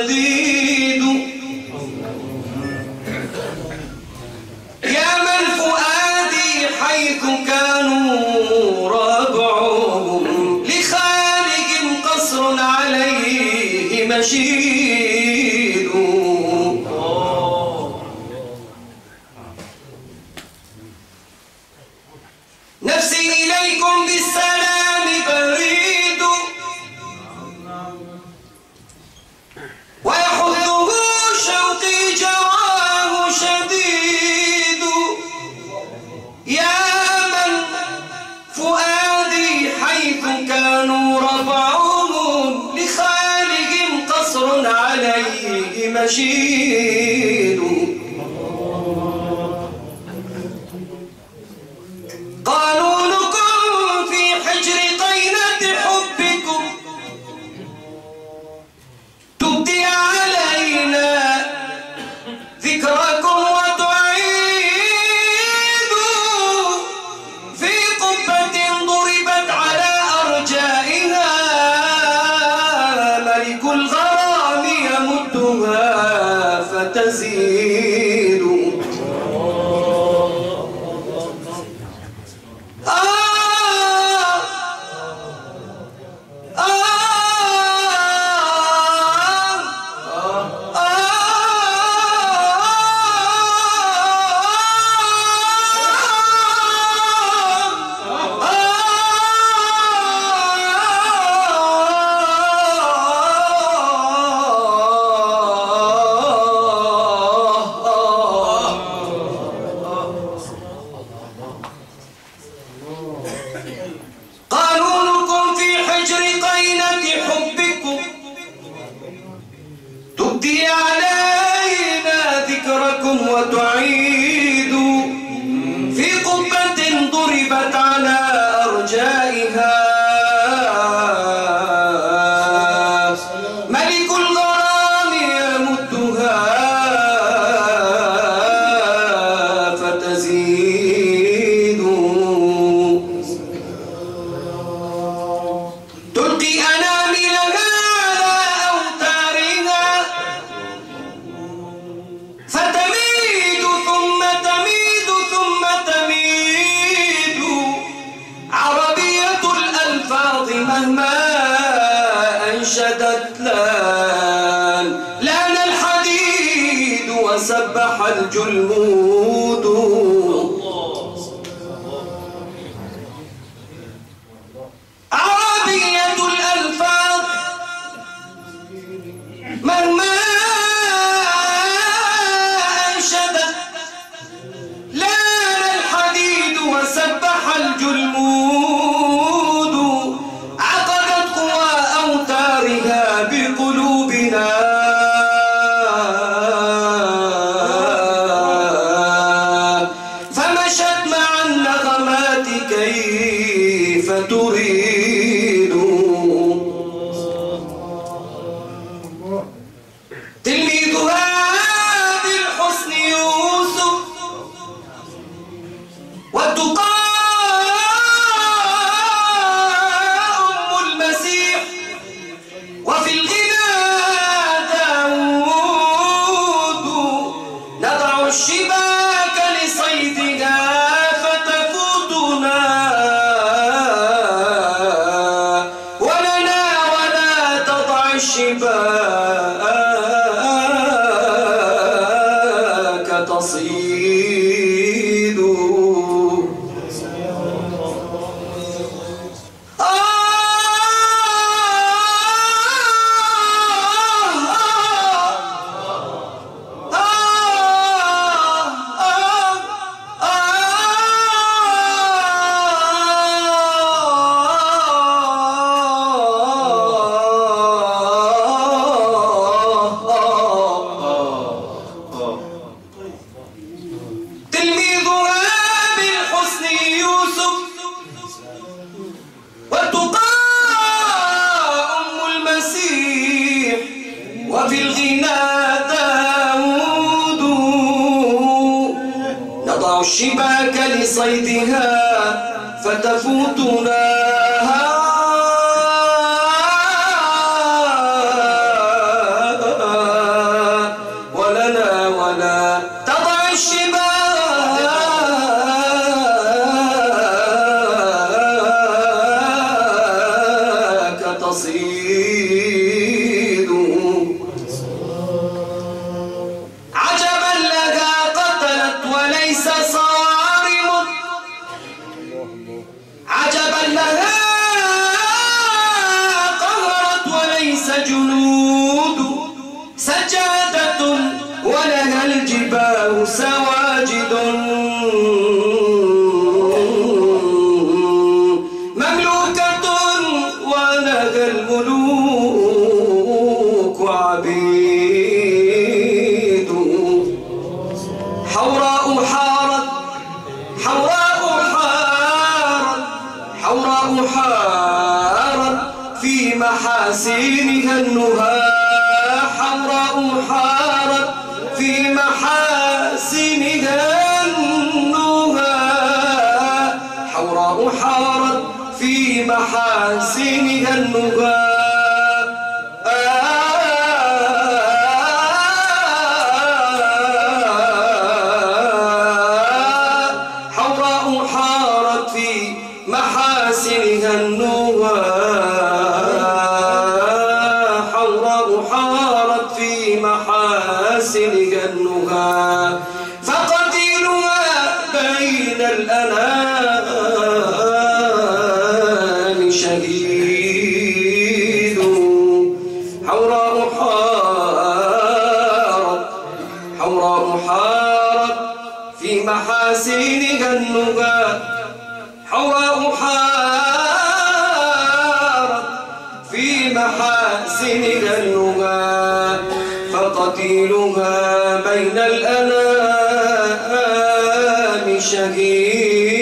جواب عليه محاسنها النهى حوراء حارت في محاسنها النهى حارت في محاسينها النبى حوراء حارت في محاسنها النبى فقتيلها بين الأنام شهيد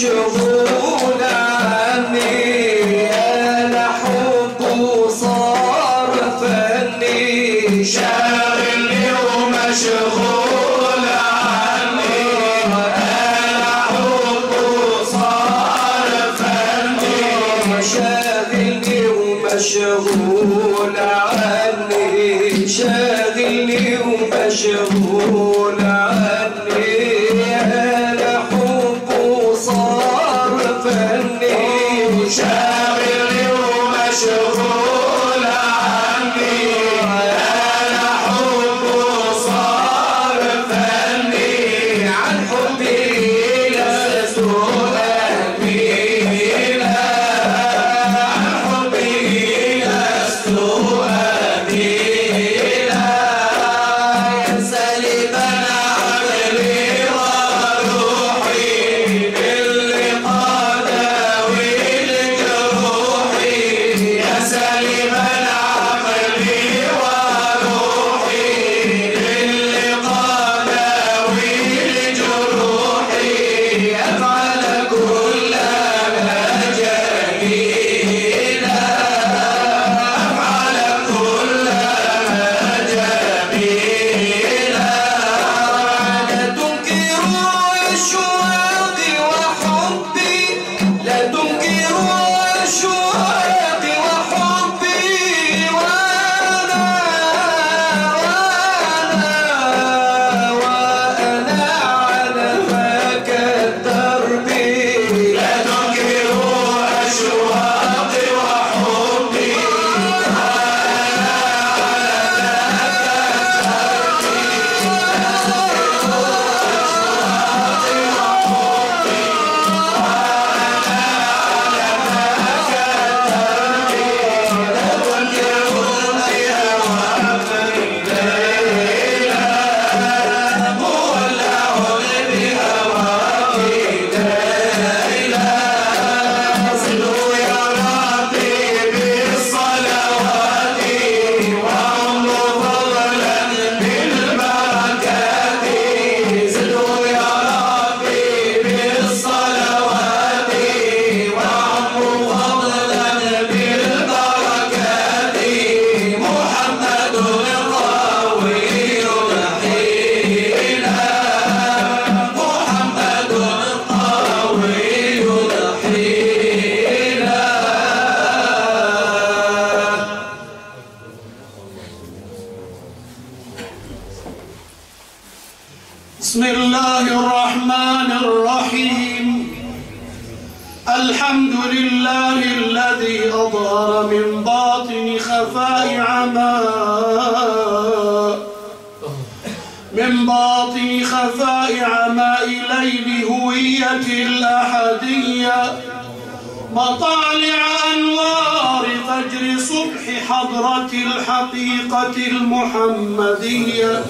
Şu الرحيم. الحمد لله الذي أظهر من باطن خفاء عماء. من باطن خفاء عماء ليل هوية الأحدية. مطالع أنوار فجر صبح حضرة الحقيقة المحمدية.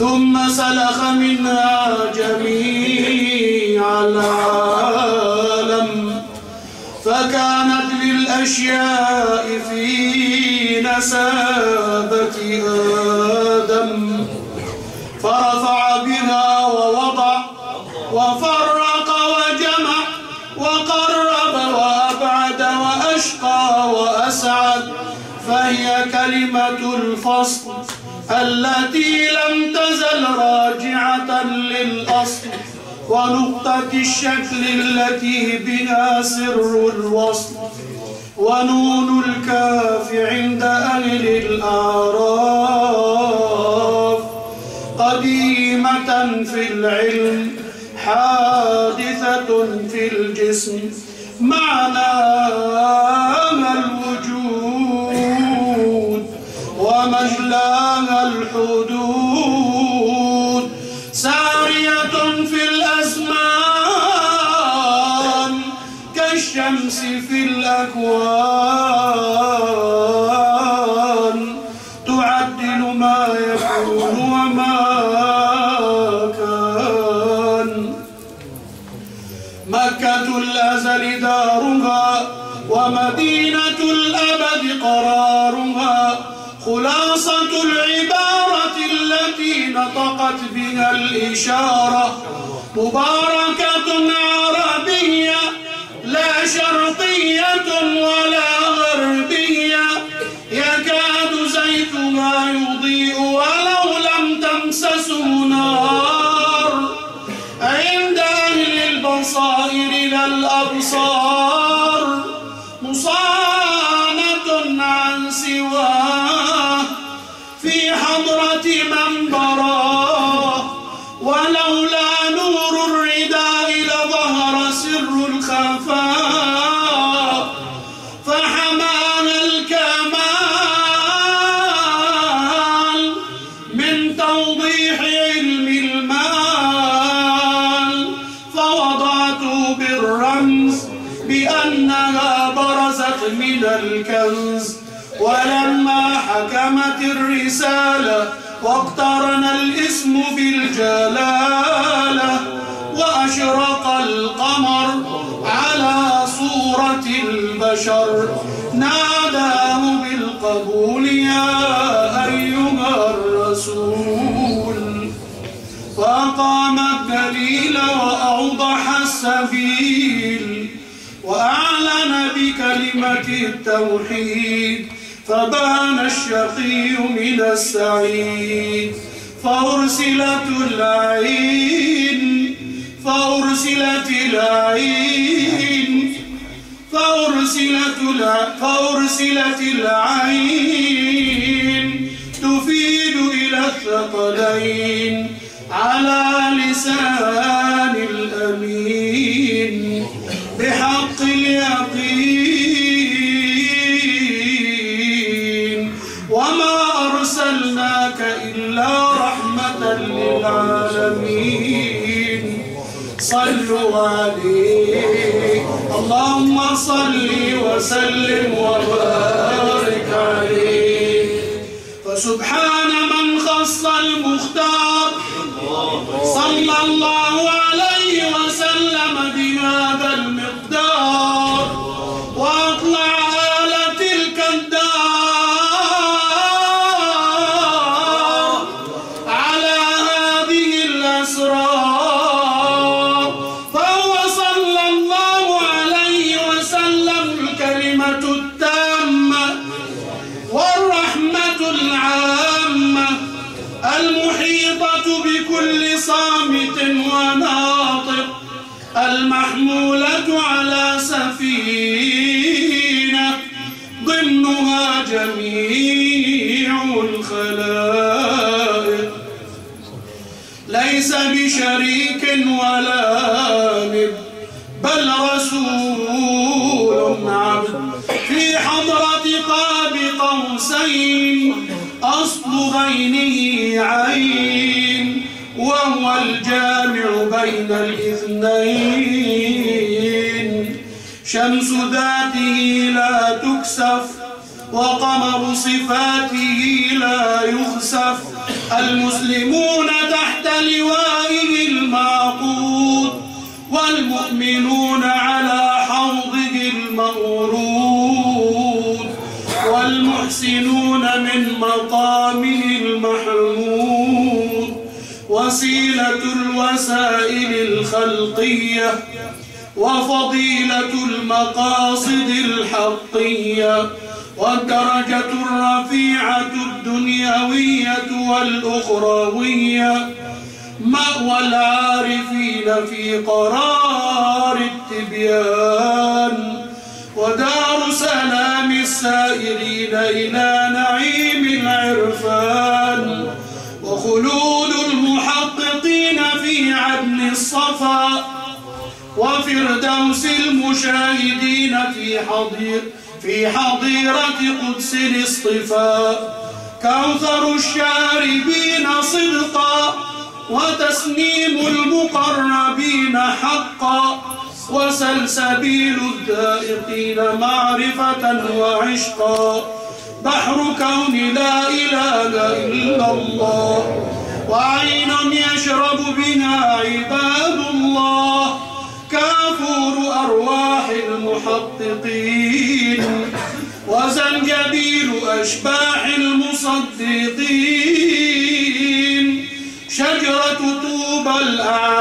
ثم سلخ منها جميع العالم. فكانت للأشياء في نسابة آدم. فرفع بها ووضع وفرق وجمع وقرب وأبعد وأشقى وأسعد. فهي كلمة الفصل. التي لم تزل راجعة للأصل ونقطة الشكل التي بها سر الوصل ونون الكاف عند أهل الأعراف قديمة في العلم حادثة في الجسم معناها الوجود. ومجلاها الحدود سارية في الأزمان كالشمس في الأكوان. الإشارة. مباركة عربية لا شرقية ولا غربية. يكاد زيتها يضيء ولو لم تمسسه نار. عند أهل البصائر لا الأبصار الرسالة واقترن الاسم بالجلالة وأشرق القمر على صورة البشر. ناداه بالقبول يا أيها الرسول. فأقام الدليل وأوضح السبيل وأعلن بكلمة التوحيد. فبان الشقي من السعيد فأرسلت العين فأرسلت العين فأرسلت. فأرسلت العين تفيد إلى الثقلين على لسان الأمين بحق صلوا عليه اللهم صل وسلم وبارك عليه. فسبحان من خص المختار. صلى الله بكل صامت وناطق المحمولة على سفينة ضمنها جميع الخلائق. ليس بشريك ولا ند بل رسول عبد. في حضرة قاب قوسين أصل غينه عين. وهو الجامع بين الاثنين. شمس ذاته لا تكسف وقمر صفاته لا يخسف. المسلمون تحت لوائه المعقود والمؤمنون على حوضه المورود والمحسنون من مقامه الوسائل الخلقية وفضيلة المقاصد الحقية والدرجة الرفيعة الدنيوية والأخروية مأوى العارفين في قرار التبيان ودار سلام السائرين إلى الصفا وفردوس المشاهدين في حضير في حضيرة قدس الاصطفاء كوثر الشاربين صدقا وتسنيم المقربين حقا وسلسبيل الذائقين معرفة وعشقا. بحر كون لا إله إلا الله. وعين يشرب بها عباد الله. كافور أرواح المحققين. وزنجبيل أشباح المصدقين. شجرة طوبى الأعمال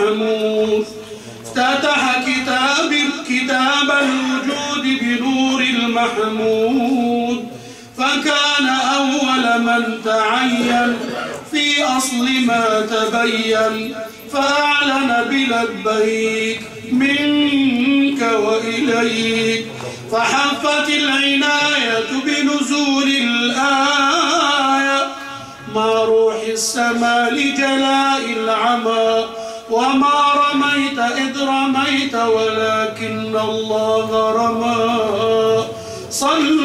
المحمود افتتح كتاب كتاب الوجود بنور المحمود. فكان أول من تعين في أصل ما تبين. فأعلن بلبيك منك وإليك. فحفت العناية بنزول الآية. مع روح السماء لجلاء العمى. وما رميت إذ رميت ولكن الله رمى. صلوا